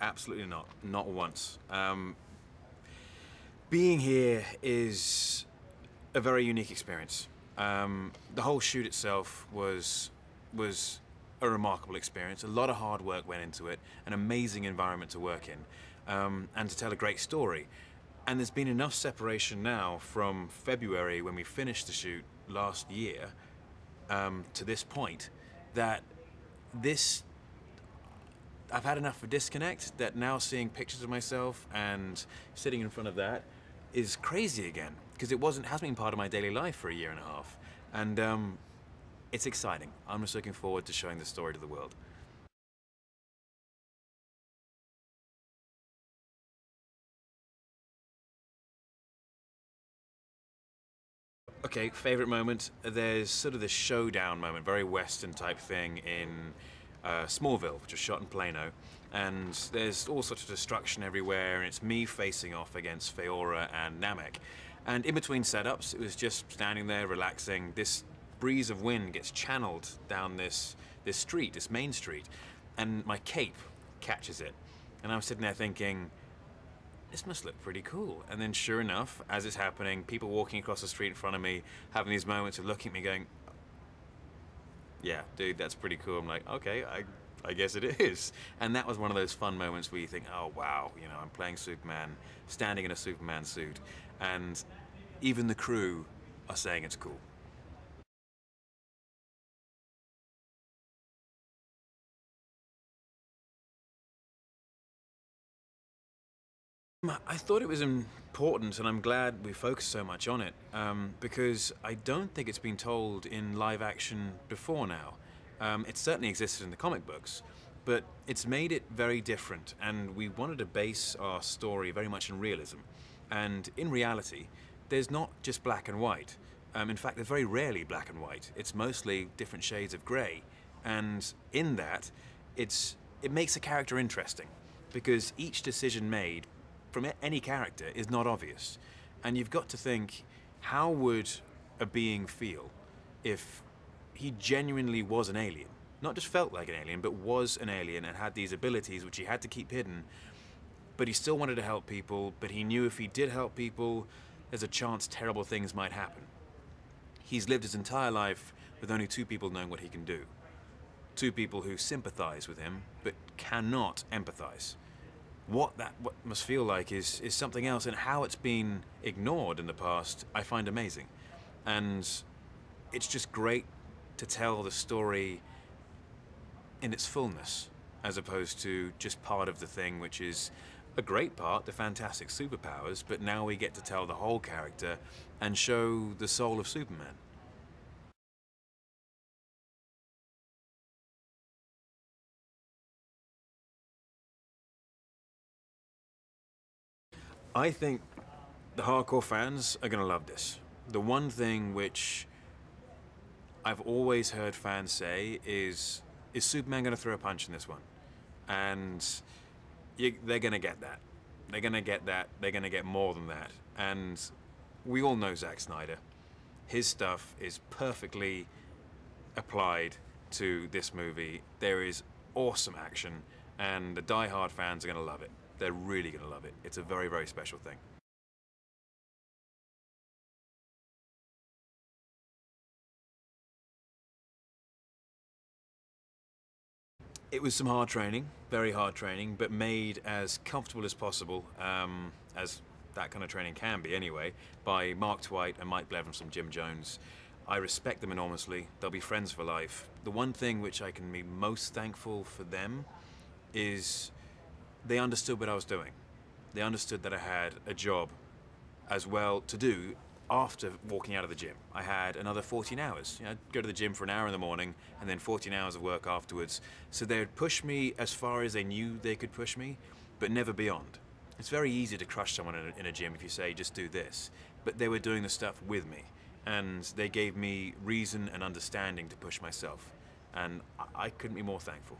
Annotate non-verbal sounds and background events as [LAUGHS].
absolutely not. Not once. Um, being here is a very unique experience. Um, the whole shoot itself was was a remarkable experience. A lot of hard work went into it, an amazing environment to work in, um, and to tell a great story. And there's been enough separation now from February when we finished the shoot last year um, to this point that this I've had enough of disconnect that now seeing pictures of myself and sitting in front of that is crazy again because it wasn't hasn't been part of my daily life for a year and a half, and um, it's exciting. I'm just looking forward to showing the story to the world. Okay, favorite moment. There's sort of the showdown moment, very Western type thing in uh, Smallville, which was shot in Plano, and there's all sorts of destruction everywhere, and it's me facing off against Faora and Nam-Ek. And in between setups, it was just standing there relaxing. This breeze of wind gets channeled down this this street, this main street, and my cape catches it. And I'm sitting there thinking, this must look pretty cool. And then sure enough, as it's happening, people walking across the street in front of me, having these moments of looking at me going, yeah, dude, that's pretty cool. I'm like, okay, I, I guess it [LAUGHS] is. And that was one of those fun moments where you think, oh, wow, you know, I'm playing Superman, standing in a Superman suit. And even the crew are saying it's cool. I thought it was important, and I'm glad we focused so much on it, um, because I don't think it's been told in live action before now. Um, it certainly existed in the comic books, but it's made it very different, and we wanted to base our story very much in realism. And in reality, there's not just black and white. Um, in fact, there's very rarely black and white. It's mostly different shades of grey, and in that, it's it makes a character interesting because each decision made from any character is not obvious. And you've got to think, how would a being feel if he genuinely was an alien? Not just felt like an alien, but was an alien and had these abilities which he had to keep hidden. But he still wanted to help people, but he knew if he did help people, there's a chance terrible things might happen. He's lived his entire life with only two people knowing what he can do. Two people who sympathize with him, but cannot empathize what that must feel like is is something else and how it's been ignored in the past I find amazing. And it's just great to tell the story in its fullness as opposed to just part of the thing which is a great part the fantastic superpowers but now we get to tell the whole character and show the soul of Superman I think the hardcore fans are going to love this. The one thing which I've always heard fans say is, is Superman going to throw a punch in this one? And you, they're going to get that. They're going to get that. They're going to get more than that. And we all know Zack Snyder. His stuff is perfectly applied to this movie. There is awesome action, and the die-hard fans are going to love it. They're really going to love it. It's a very, very special thing. It was some hard training, very hard training, but made as comfortable as possible, um, as that kind of training can be anyway, by Mark Twight and Mike Blevins from Gym Jones. I respect them enormously. They'll be friends for life. The one thing which I can be most thankful for them is they understood what I was doing. They understood that I had a job as well to do after walking out of the gym. I had another 14 hours. You know, I'd go to the gym for an hour in the morning and then 14 hours of work afterwards. So they would push me as far as they knew they could push me, but never beyond. It's very easy to crush someone in a, in a gym if you say, just do this. But they were doing the stuff with me. And they gave me reason and understanding to push myself. And I, I couldn't be more thankful.